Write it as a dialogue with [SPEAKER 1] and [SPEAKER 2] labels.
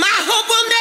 [SPEAKER 1] My hope will